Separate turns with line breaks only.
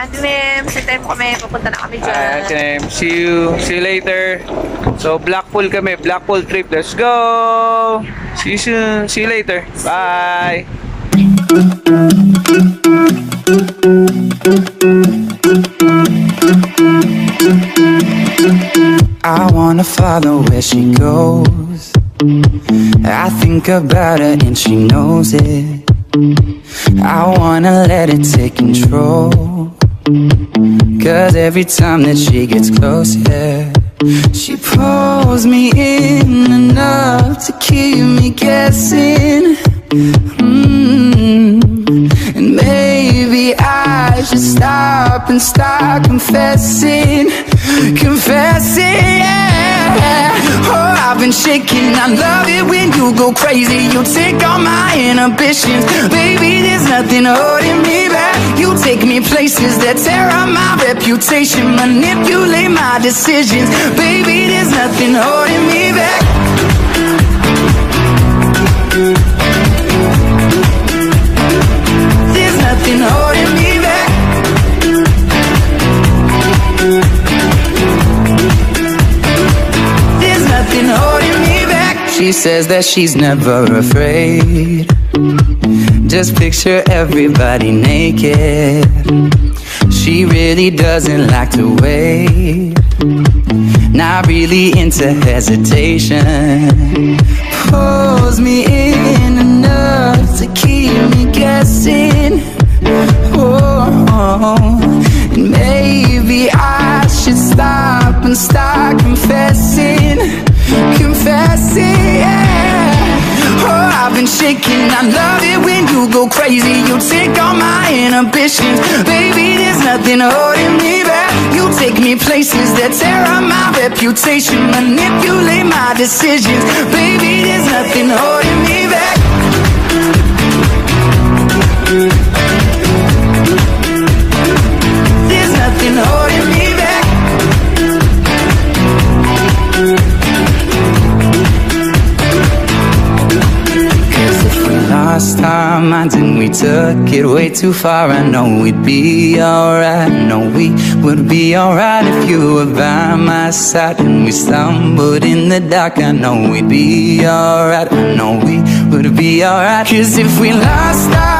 Andim, sa time kami, papunta na kami dyan.
Ayan, Tim. See you. See you later. So, Blackpool kami. Blackpool trip. Let's go! See you soon. See you later. Bye!
I wanna follow where she goes. I think about her and she knows it. I wanna let it take control. Cause every time that she gets close, yeah, she pulls me in enough to keep me guessing. Mm. And maybe I should stop and start confessing, confessing, yeah. Oh, I've been shaking. I love it when you go crazy. You take all my inhibitions, baby. There's nothing holding me back. You take places that tear up my reputation, manipulate my decisions, baby. There's nothing holding me back. There's nothing holding me back. There's nothing holding me back. She says that she's never afraid. Just picture everybody naked. She really doesn't like to wait. Not really into hesitation. Pulls me in enough to keep me guessing. Oh, and maybe I should stop and start confessing, Been shaking. I love it when you go crazy. You take all my inhibitions, baby. There's nothing holding me back. You take me places that tear up my reputation, manipulate my decisions, baby. There's nothing holding our minds and we took it way too far, I know we'd be alright. I know we would be alright if you were by my side. And we stumbled in the dark, I know we'd be alright. I know we would be alright. Cause if we lost our